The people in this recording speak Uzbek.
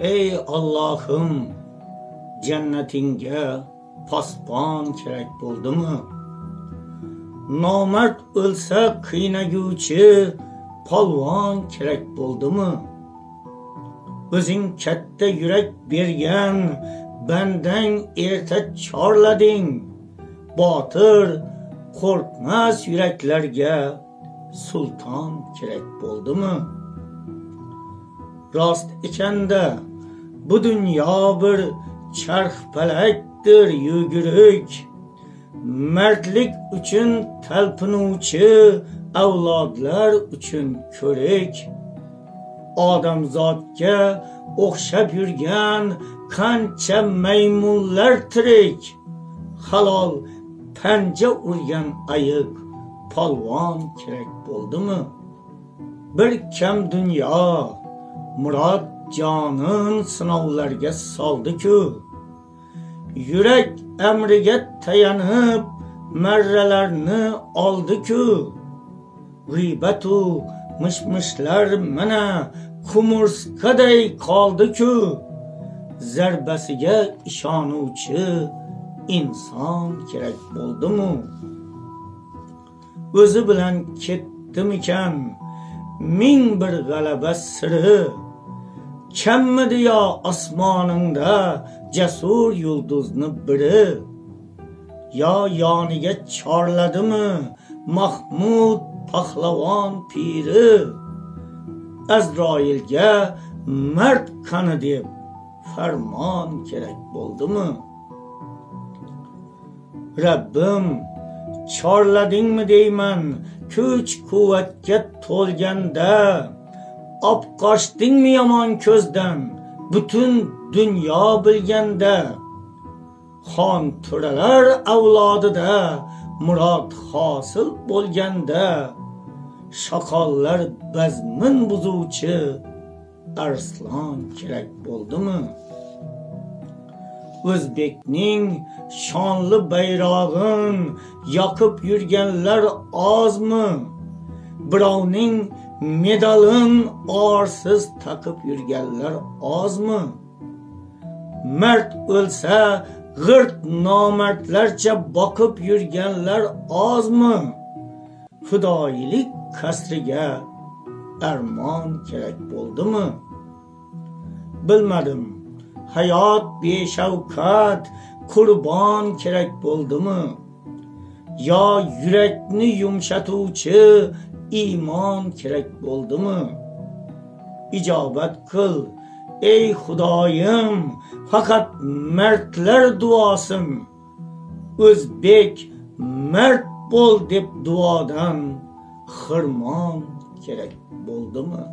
ey Allohim jannatingga posbon kerak bo'ldimi? Nomard o'lsa qiynaguvchi polvon kerak bo'ldimi? O'zing katta yurak bergan bandang erta chorlading. Botir qo'rqmas yuraklarga sulton kerak bo'ldimi? Rost ekanda bu dunyo bir charxpalakdir yugurik mardlik uchun talpinuvchi avlodlar uchun ko'rik. Odamzodga o'xshab yurgan qancha maymunlar tirik. Halol panja urgan ayiq polvon kerak bo'ldimi? Bir kam dunyo murod jonin sinovlarga soldi-ku. Yurak amriga tayanib marralarni oldi-ku. G'iybatu mishmishlar mana qumursqaday qoldi-ku. Zarbasiga ishonuvchi inson kerak bo'ldimi o'zi bilan ketdimikan ming bir g'alaba siri. Kammidi yo osmoningda jasur yulduzni biri yo yoniga chorladimi mahmud pahlavon piri? Azroilga mard qani deb farmon kerak bo'ldimi? Rabbim chorladingmi deyman kuch quvvatga to'lganda ob qochdingmi yomon ko'zdan? Butun dunyo bilganda xon to'ralar avlodida murod hosil bo'lganda shoqollar bazmin buzuvchi arslon kerak bo'ldimi? O'zbekning shonli bayrog'in yoqib yurganlar ozmi? Birovning medalin orsiz taqib yurganlar ozmi? Mard o'lsa g'irt nomardlarcha boqib yurganlar ozmi? Fidoyilik kasriga armon kerak bo'ldimi? Bilmadim. Hayot beshavqat qurbon kerak bo'ldimi? Yo yurakni yumshatuvchi iymon kerak bo'ldimi ijobat qil ey xudoyim faqat mardlar duosim. O'zbek mard bo'l deb duodan xirmon kerak bo'ldimi